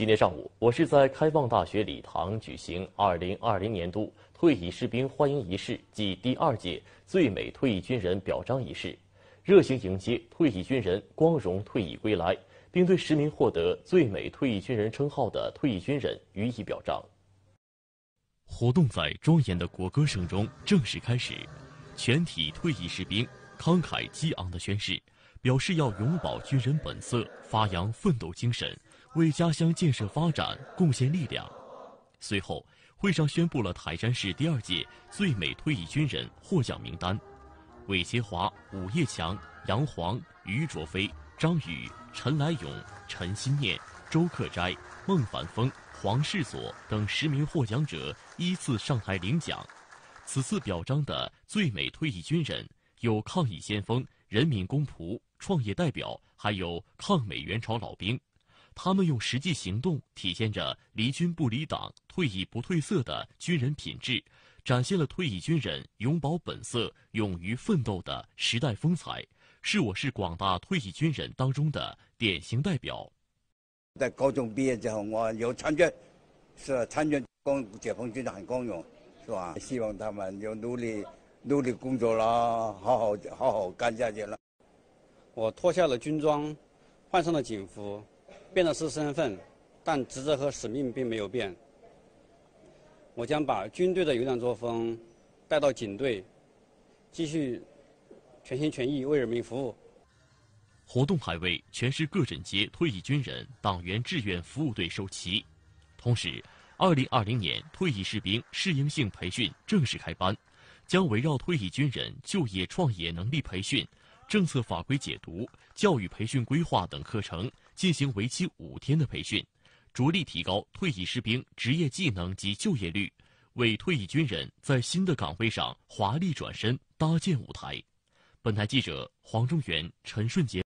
今天上午，我市在开放大学礼堂举行2020年度退役士兵欢迎仪式暨第二届最美退役军人表彰仪式，热情迎接退役军人光荣退役归来，并对十名获得最美退役军人称号的退役军人予以表彰。活动在庄严的国歌声中正式开始，全体退役士兵慷慨激昂地宣誓，表示要永葆军人本色，发扬奋斗精神。为家乡建设发展贡献力量。随后，会上宣布了台山市第二届最美退役军人获奖名单：韦杰华、武业强、杨黄、于卓飞、张宇、陈来勇、陈新念、周克斋、孟凡峰、黄世佐等十名获奖者依次上台领奖。此次表彰的最美退役军人有抗疫先锋、人民公仆、创业代表，还有抗美援朝老兵。他们用实际行动体现着离军不离党、退役不褪色的军人品质，展现了退役军人永葆本色、勇于奋斗的时代风采，是我市广大退役军人当中的典型代表。在高中毕业之后，我有参军，是参军光解放军很光荣，是吧？希望他们有努力努力工作了，好好好好干下去了。我脱下了军装，换上了警服。变的是身份，但职责和使命并没有变。我将把军队的优良作风带到警队，继续全心全意为人民服务。活动还为全市各镇街退役军人、党员志愿服务队收旗。同时，2020年退役士兵适应性培训正式开班，将围绕退役军人就业创业能力培训。政策法规解读、教育培训规划等课程进行为期五天的培训，着力提高退役士兵职业技能及就业率，为退役军人在新的岗位上华丽转身搭建舞台。本台记者黄中原、陈顺杰。